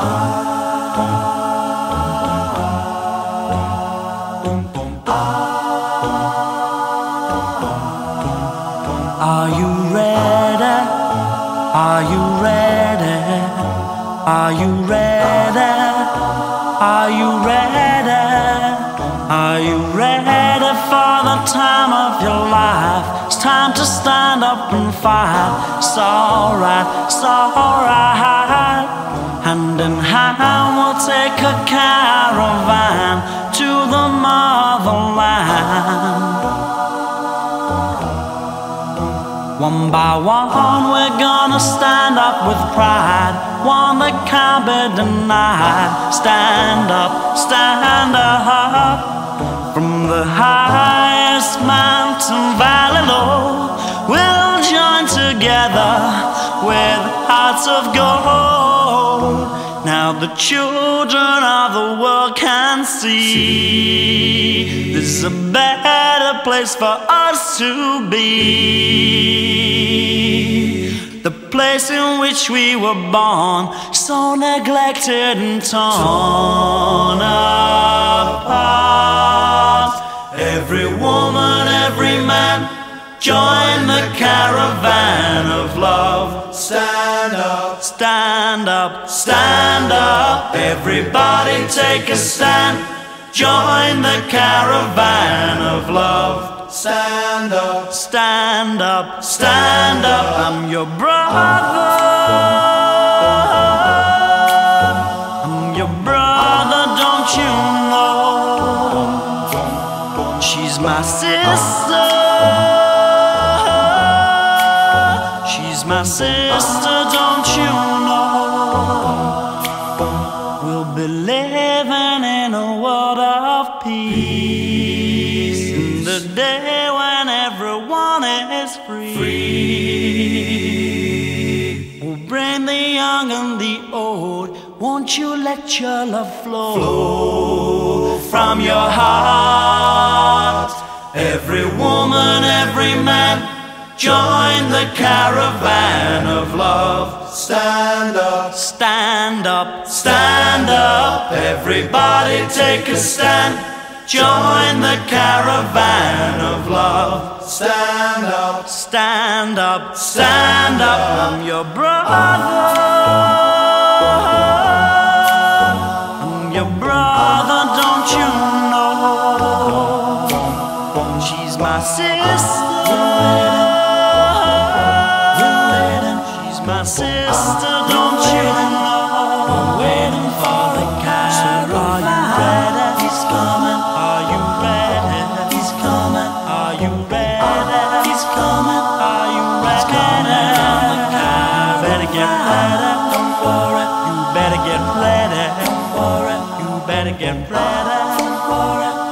Are you ready? Are you ready? Are you ready? Are you ready? Are you ready for the time of your life? It's time to stand up and fight. It's alright, it's alright. Hand in hand, we'll take a caravan to the motherland. One by one, we're gonna stand up with pride. One that can't be denied. Stand up, stand up. From the highest mountain valley low, we'll join together with hearts of gold. Now the children of the world can see this is a better place for us to be. The place in which we were born, so neglected and torn apart. Every woman, every man, join the caravan of love. Stand up, Stand up, stand up, everybody take a stand. Join the caravan of love. stand up, Stand up, stand up, I'm your brother. I'm your brother, don't you know? She's my sister. My sister, don't you know? We'll be living in a world of peace. In the day when everyone is free. We'll bring the young and the old. Won't you let your love flow, from your heart? Every woman, every man, join the caravan of love. stand up, Stand up, stand up, everybody take a stand. Join the caravan of love. stand up, Stand up, stand up, I'm your brother. I'm your brother, don't you know? She's my sister. My sister, don't you know? Waiting for the caravan. Are you ready? He's coming. Are you ready? He's coming. Are you ready? He's coming. Are you ready? Better get ready. Don't worry. You better get ready. Don't worry. You better get ready. Don't worry.